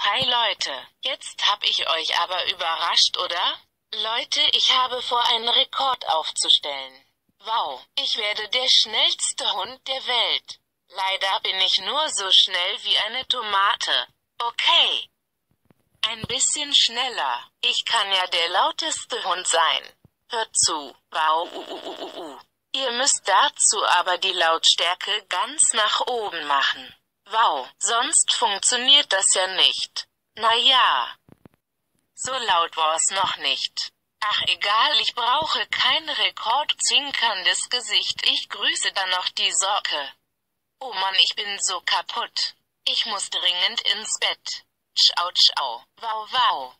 Hi Leute, jetzt hab ich euch aber überrascht, oder? Leute, ich habe vor, einen Rekord aufzustellen. Wow, ich werde der schnellste Hund der Welt. Leider bin ich nur so schnell wie eine Tomate. Okay. Ein bisschen schneller. Ich kann ja der lauteste Hund sein. Hört zu. Wow. Uh, uh, uh, uh. Ihr müsst dazu aber die Lautstärke ganz nach oben machen. Wow, sonst funktioniert das ja nicht. Na ja. So laut war's noch nicht. Ach egal, ich brauche kein rekordzinkerndes Gesicht, ich grüße dann noch die Socke. Oh Mann, ich bin so kaputt. Ich muss dringend ins Bett. Ciao, ciao. Wow, wow.